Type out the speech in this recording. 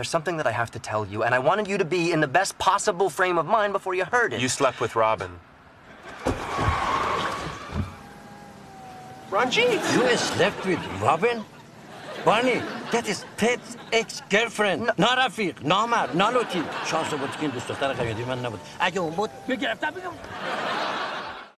there's something that I have to tell you, and I wanted you to be in the best possible frame of mind before you heard it. You slept with Robin. Ranjit! You slept with Robin? Barney, that is Ted's ex-girlfriend. No. نه رفیق، نه مرد، نه لطیف. شانس بود که این دوست دختر I من نبود. اگه اون بود میگرفتم میگم